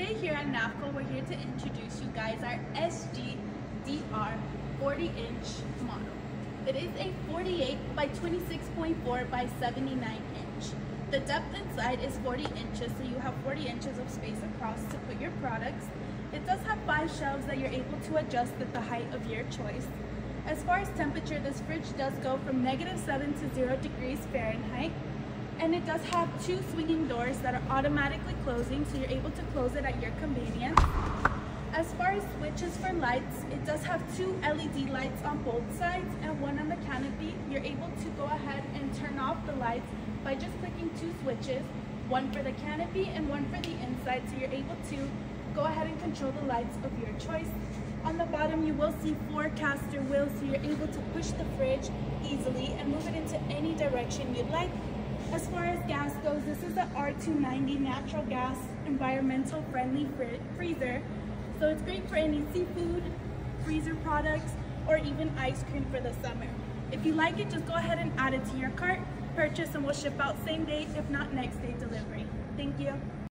today here at NAFCO, we're here to introduce you guys our SGDR 40 inch model. It is a 48 by 26.4 by 79 inch. The depth inside is 40 inches, so you have 40 inches of space across to put your products. It does have five shelves that you're able to adjust at the height of your choice. As far as temperature, this fridge does go from negative 7 to 0 degrees Fahrenheit and it does have two swinging doors that are automatically closing so you're able to close it at your convenience. As far as switches for lights, it does have two LED lights on both sides and one on the canopy. You're able to go ahead and turn off the lights by just clicking two switches, one for the canopy and one for the inside so you're able to go ahead and control the lights of your choice. On the bottom you will see four caster wheels so you're able to push the fridge easily and move it into any direction you'd like as far as gas goes, this is the R290 natural gas environmental friendly freezer. So it's great for any seafood, freezer products, or even ice cream for the summer. If you like it, just go ahead and add it to your cart, purchase, and we'll ship out same day, if not next day delivery. Thank you.